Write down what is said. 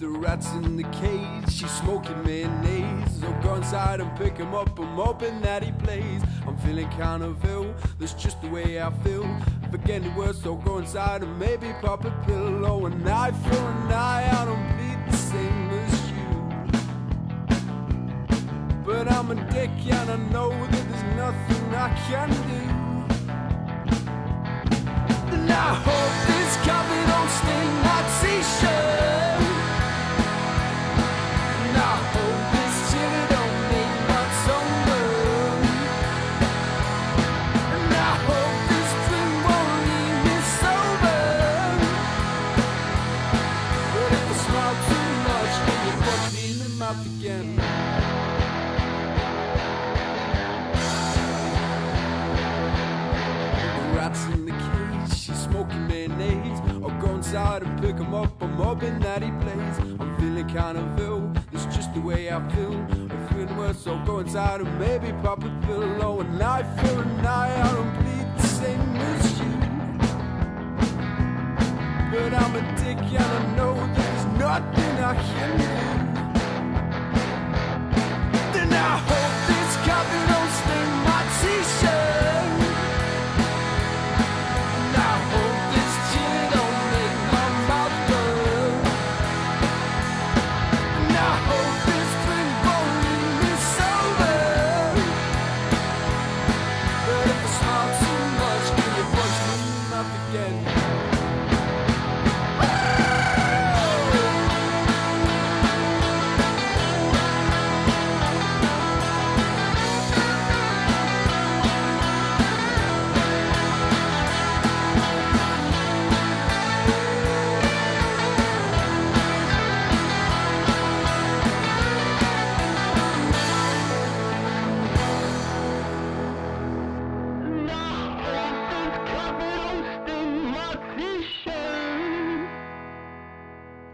the rats in the cage. She's smoking mayonnaise. I'll go inside and pick him up. I'm hoping that he plays. I'm feeling kind of ill. That's just the way I feel. If I get any worse, I'll go inside and maybe pop a pillow. Oh, an eye for an eye. I don't bleed the same as you. But I'm a dick and I know that there's nothing I can do. I'll and pick him up. I'm hoping that he plays. I'm feeling kind of ill, it's just the way I feel. I'm feeling worse, I'll go inside and maybe pop a pillow. And eye for an eye, I don't bleed the same as you. But I'm a dick and I know there's nothing I can do.